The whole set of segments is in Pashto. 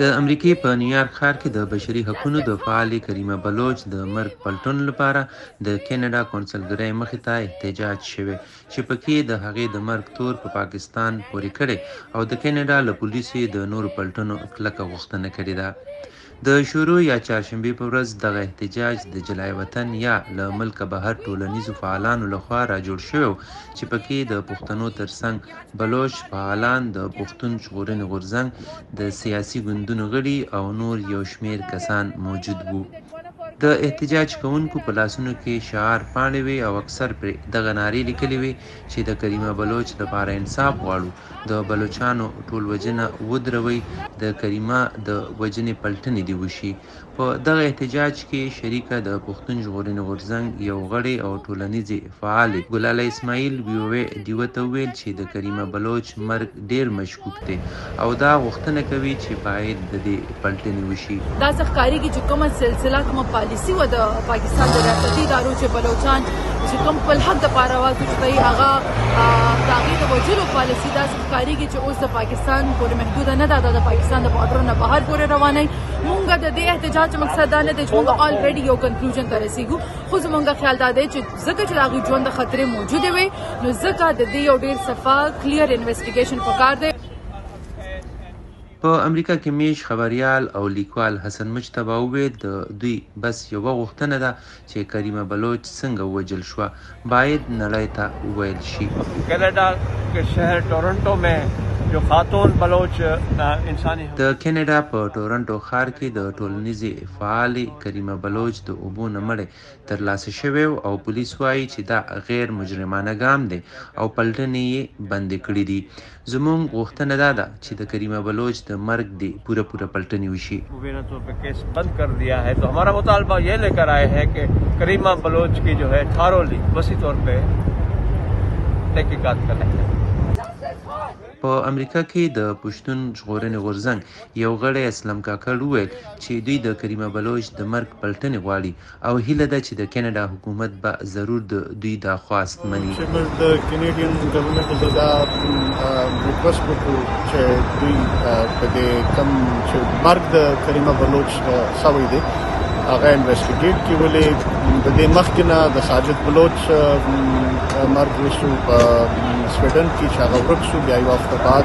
د امریکې په نیویارک ښار کې د بشري حقوقو د فعالې کریمه بلوچ د مرګ پلټون لپاره د کینیډا کونسلګرۍ مخې ته احتجاج شوی چې پکې د هغې د مرګ تور په پاکستان پورې کړی او د کینیډا له پولیسو د نورو پلټنو کلکه غوښتنه کړې ده د شورو یا چارشنبې په ورځ دغه احتجاج د جلای وطن یا له ملکه بهر ټولنیزو فعالانو له خوا را جوړ شوی و چې په کې د پښتنو تر څنګ بلوچ فعالان، د پښتون ژغورنې غورځنګ د سیاسي ګوندونو غړي او نور یو شمېر کسان موجود وو. د احتجاج کوونکو په لاسونو کې شعار پاڼې وې او اکثر پرې دغه نارې لیکلې وې چې د کریمه بلوچ لپاره انصاف غواړو. د بلوچانو ټول وژنه ودروئ د کریمه د وژنې پلټنې دې وشي. په دغه احتجاج کې شریکه د پښتون ژغورنې غورځنګ یو غړې او ټولنیزې فعالې ګلاله اسماعیل وي او ای ډیوه ته وویل چې د کریمه بلوچ مرګ ډیر مشکوک دی او دا غوښتنه کوي چې باید د دې پلټنې وشي. دا څه ښکاریږي چې کومه سلسله کومه پالیسی و د پاکستان د ریاستي ادارو چې بلوچان چې کوم خپل حق د پاره आवाज وچتای هغه د هغې د وژلو پالیسي دا څه ښکاریږي چې اوس د پاکستان پورې محدوده نه ده دا د پاکستان د بارډر نه بهر پورې روانه مونږ د دې احتجاج مقصد دا نه دی چې مونږ آلریډي یو کنکلوژن ته رسیږو خو زمونږ خیال دا دی چې ځکه چې د هغوی ژوند د خطرې موجودې وي نو ځکه د دې یو ډېر صفا کلیر انویسټیګیشن پکار دی په امریکا کې میشت خبریال او لیکوال حسن مجتبی وویل، د دوی بس یوه غوښتنه ده چې کریمه بلوچ څنګه ووژل شوه باید نړۍ ته وویل شي. کینیډا کې شهر ټورنټو مې جو خاتون بلوچ انساني حقوق. د کینیډا په ټورنټو ښار کې د ټولنیزې فعالې کریمه بلوچ د اوبو نه مړی ترلاسه شوی او پولیس وايي چې دا غیر مجرمانه ګام دی او پلټنې یې بندې کړې دي. زموږ غوښتنه دا ده چې د کریمه بلوچ د مرګ دې پوره پوره پلټنې وشي. مبینه طور پہ کیس بند کر دیا ہے تو ہمارا مطالبہ یہ لے کر آئے ہیں کہ کریمہ بلوچ کی جو ہے تھارولی وسیع طور پہ تحقیقات کریں. په امریکا کې د پښتون ژغورنې غورځنګ یو غړي اسلم کاکړ وویل چې دوی د کریمه بلوچ د مرګ پلټنې غواړي او هیله ده چې د کینیډا حکومت به ضرور د دوی دا خواست مني. چې موږ د کینیډین ګورنمنټ ته دا ریکوست وکړو چې دوی په دې کم چې مرګ د کریمه بلوچ سوی دی هغه انویسټیګیټ کی ولې د دې مخکې نه د ساجد بلوچ مرګ وشو په سویډن کې چې هغه ورک شو بیا یو هفته بعد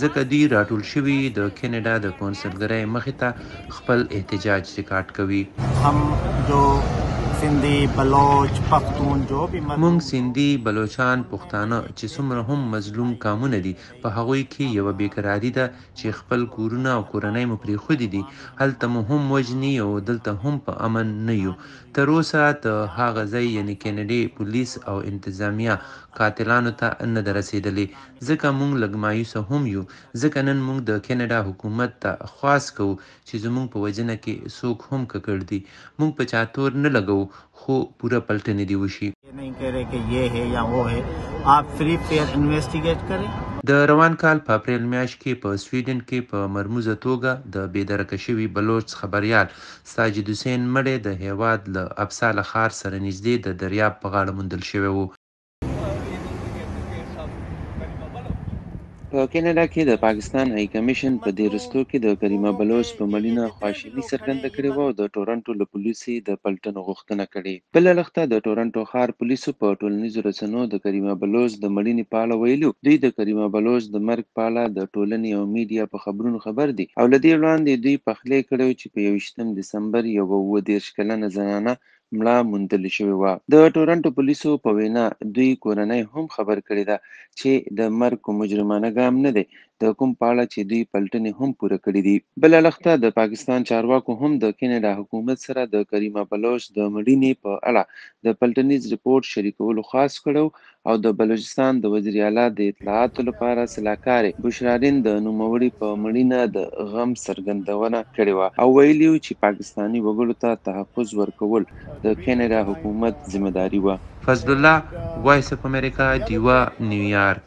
ځکه دوی راټول شوي د کینیډا د کونسلګرۍ مخې ته خپل احتجاج ریکارډ کوي. موږ سندي، بلوچان، پښتانه چې څومره هم مظلوم قامونه دي په هغوی کې یوه بې قراري ده چې خپل کورونه او کورنۍ مو پرېښودي دي، هلته مو هم وژني او دلته هم په امن نه یو. تر اوسه د هغه ځای یعنې کینیډې پولیس او انتظامیه قاتلانو ته نه ده رسېدلې، ځکه مونږ لږ مایوسه هم یو ځکه نن مونږ د کینیډا حکومت ته خواست کوو چې زمونږ په وژنه کې څوک هم ککړ دي مونږ په چا تور نه لګوو خو پوره پلټنې دې وشي. یې نهي کهه رهي که یه هې یا وه هې آپ فری فیر انویسټیګیټ کرې. د روان کال په اپریل میاشت کې په سویډن کې په مرموزه توګه د بې درکه شوي بلوڅ خبریال ساجد حسین مړی د هیواد له اپساله ښار سره نږدې د دریاب په غاړه موندل شوی و. په کینیډا کې د پاکستان های کمیشن په دې وروستو کې د کریمه بلوچ په مړینه خواشیني څرګنده کړې وه او د ټورنټو له پولیسو یې د پلټنو غوښتنه کړې. بل اړخ ته د ټورنټو ښار پولیسو په ټولنیزو رسنیو د کریمه بلوچ د مړینې په اړه ویلي، دوی د کریمه بلوچ د مرګ په اړه د ټولنې او میډیا په خبرونو خبر دي او له دې وړاندې دوی پخلی کړی و چې په یوویشتم دسمبر یوه اووه دېرش کلنه زنانه مړه موندل شوې وه. د ټورنټو پولیسو په وینا، دوی کورنۍ هم خبر کړې ده چې د مرګ کوم مجرمانه ګام نه دی، د کوم په اړه چې دوی پلټنې هم پوره کړې دي. بل اړخته د پاکستان چارواکو هم د کینیډا حکومت سره د کریمه بلوچ د مړینې په اړه د پلټنیز رپورټ شریکولو خواست کړی او د بلوچستان د وزیراعلی د اطلاعاتو لپاره سلاکارې بشرارین د نوموړي په مړینه د غم څرګندونه کړې وه او ویلي و چې پاکستاني وګړو ته تحفظ ورکول د کینیډا حکومت ذمه داري وه. فضل الله، وایس اف امریکا ډیوه، نیویارک.